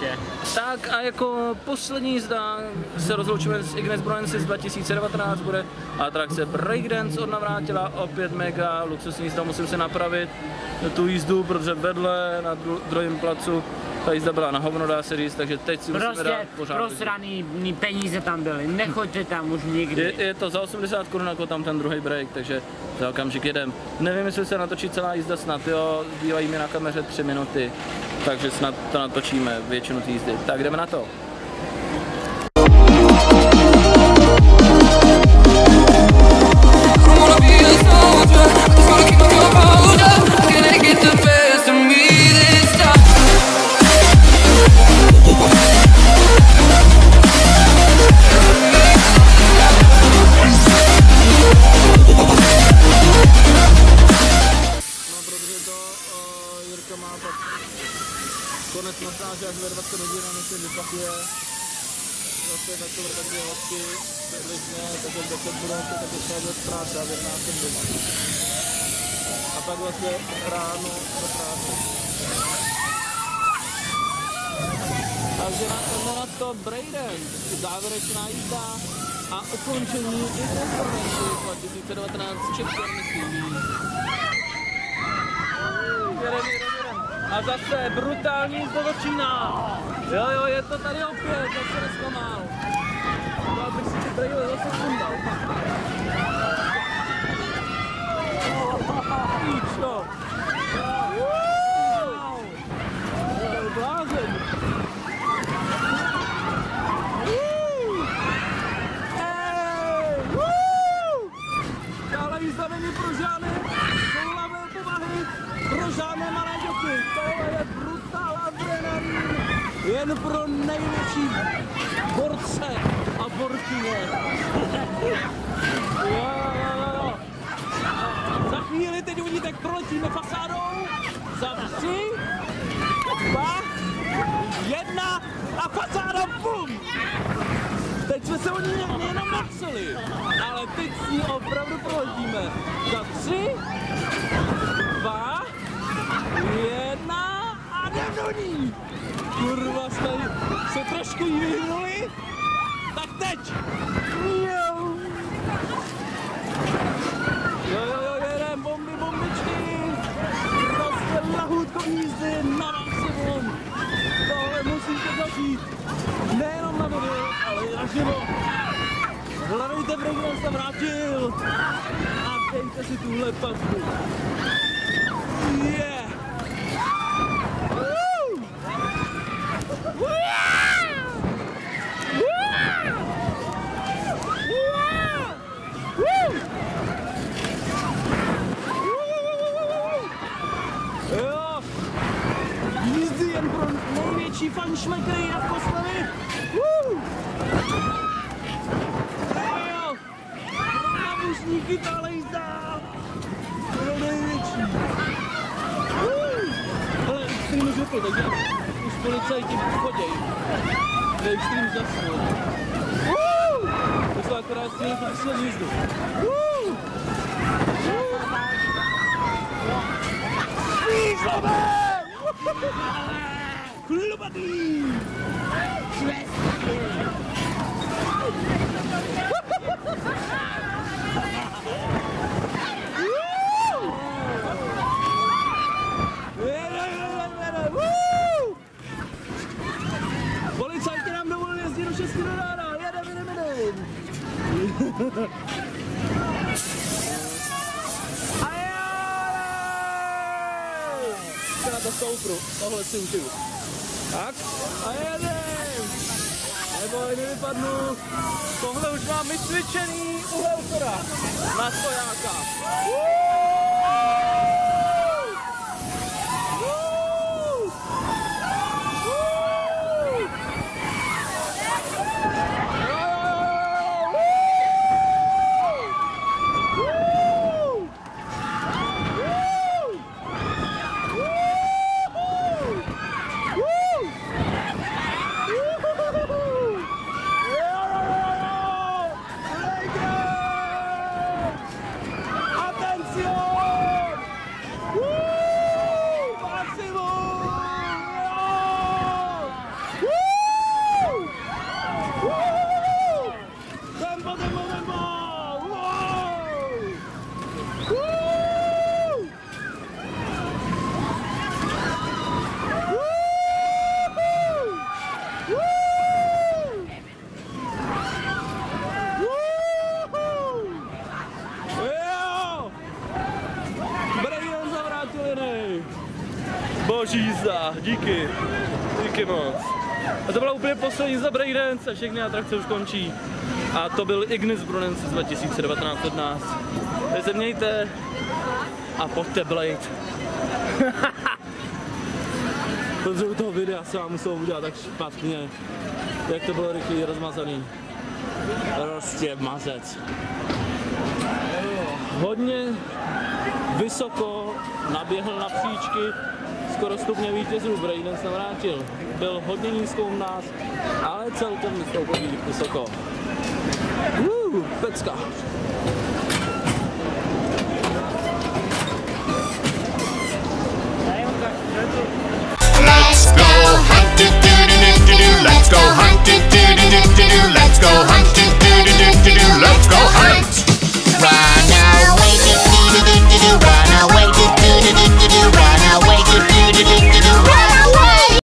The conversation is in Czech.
prostě. Tak a jako poslední jízda se rozloučíme s Ignis Broensis 2019, bude atrakce Breakdance od Navrátila, opět mega luxusní jízda, musím se napravit tu jízdu, protože vedle na dru- druhém placu ta jízda byla na hovno, dá se říct, takže teď si musíme Prostě dát pořád. prosraný peníze tam byly, nechoďte tam už nikdy. Je, je to za 80 korun jako tam ten druhý break, takže za okamžik jedem. Nevím, jestli se natočí celá jízda snad, jo, zbývají mi na kameře 3 minuty, takže snad to natočíme většinu té jízdy. Tak jdeme na to. 20 hodin a myslím vypakuje zase na to vrtat dvě hodky, přibližně, takže v 10 budou se taky scházet z práce a v 11 jsem doma. A pak vlastně ráno do práce. Takže na, na to Breakdance, závěrečná jízda a ukončení Interferenci 2019 České myslím. Jedem, jedem, jedem. Zase brutální Čína. Jo, jo, je to tady opět, zase nesklamal. No, abych si brýle zase sundal. Borce a borkyně. Za chvíli teď uvidíte, jak proletíme fasádou. Za tři, dva, jedna a fasáda bum! Teď jsme se o ní jen- jenom napsali, ale teď s ní opravdu proletíme. Za tři, dva, jedna a jdem do ní. Kurva, jsme se trošku jí vyhnuli. Tak teď. Jo. Jo, jo, jedem, bomby, bombičky. Prostě lahůdkový jízdy na maximum. Tohle musíte zažít. Nejenom na video, ale i naživo. Hledejte, Breakdance se vrátil. A dejte si tuhle patku. Yeah. Woo! Woo! Woo! Woo! Jo, jízdy jen pro největší fanšmekry jak poslavy. Woo! Jo, pro námořníky tahle jízda. Pro největší. Ale extreme řekl, takže už policajti choděj. To je extreme zasnul. To jsou akorát stihli tu poslední jízdu. Woo! Chlubatý! Policajti nám dovolili jezdit do 6 do rána, jedem, jedem, jedem. A jo! Na to stoupru, tohle si užiju. Tak, a jedem! Neboj, nevypadnu. Tohle už mám vycvičený u Helfora na stojáka. Woo! Díky. Díky moc. A to byla úplně poslední za breakdance a všechny atrakce už končí. A to byl Ignis Brunensis 2019 od nás. Takže se mějte a pojďte Blade. Protože u toho videa se vám musel udělat tak špatně. Jak to bylo rychlý, rozmazaný. Prostě mazec. Hodně vysoko naběhl na příčky, skoro stupně vítězů, Braden se vrátil. Byl hodně nízko u nás, ale celkem vystoupil vysoko. Uh, pecka. Let's go hunt, do do do do do. Let's go hunt.